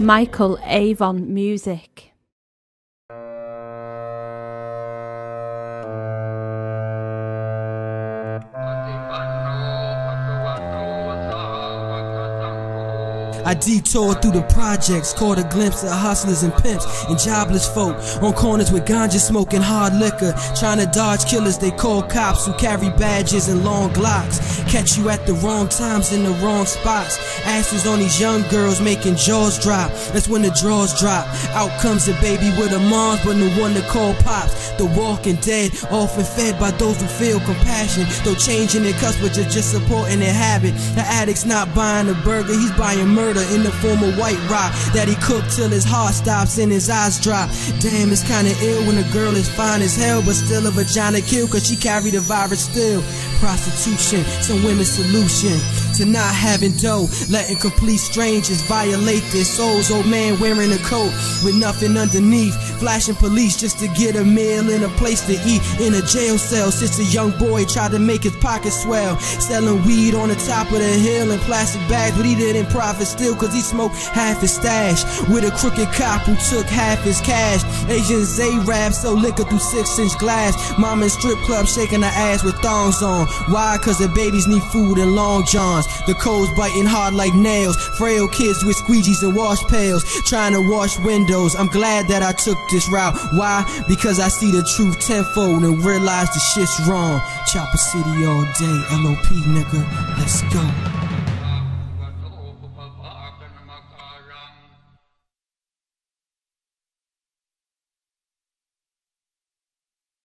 Michael Avon Music. I detoured through the projects, caught a glimpse of hustlers and pimps and jobless folk on corners with ganja smoking hard liquor, trying to dodge killers they call cops who carry badges and long glocks. Catch you at the wrong times in the wrong spots. Ashes on these young girls making jaws drop. That's when the draws drop. Out comes a baby with a mom, but no one to call pops. The walking dead, often fed by those who feel compassion. Though changing their cuss, but just supporting their habit. The addict's not buying a burger, he's buying murder in the form of white rock that he cooked till his heart stops and his eyes drop. Damn, it's kinda ill when a girl is fine as hell, but still a vagina kill cause she carried the virus still. Prostitution, some women's solution to not having dough, letting complete strangers violate their souls. Old man wearing a coat with nothing underneath, flashing police just to get a meal and a place to eat. In a jail cell since a young boy tried to make his pockets swell, selling weed on the top of the hill in plastic bags, but he didn't profit still cause he smoked half his stash with a crooked cop who took half his cash. Asian Z-Rap so liquor through six inch glass. Mom in strip club shaking her ass with thongs on. Why? Cause the babies need food and long johns. The cold's biting hard like nails. Frail kids with squeegees and wash pails. Trying to wash windows. I'm glad that I took this route. Why? Because I see the truth tenfold and realize the shit's wrong. Chopper City all day. LOP nigga. Let's go.